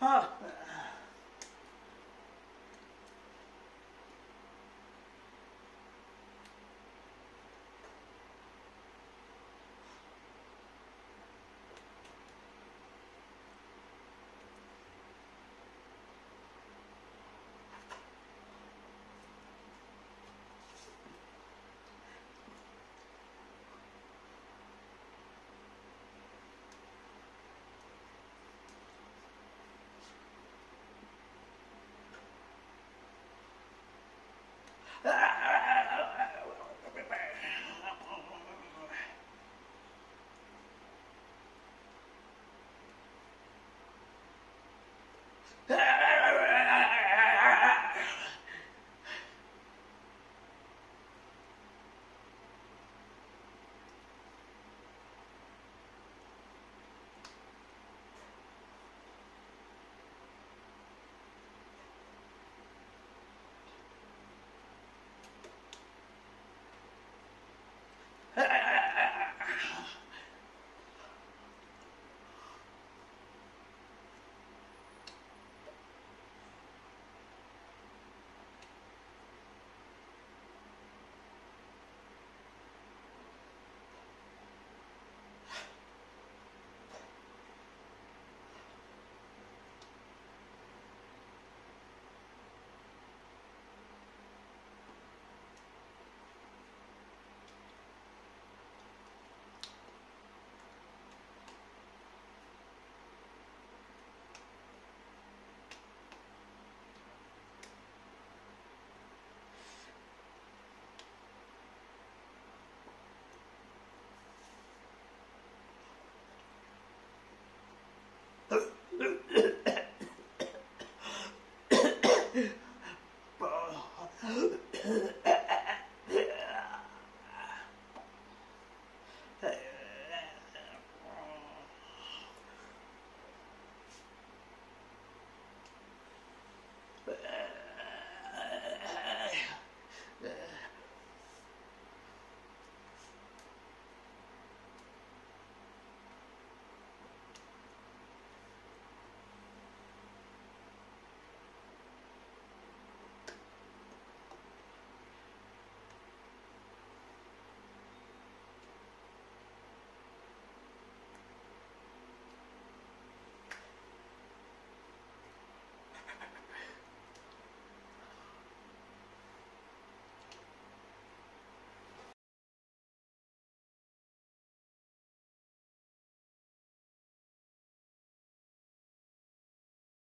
啊。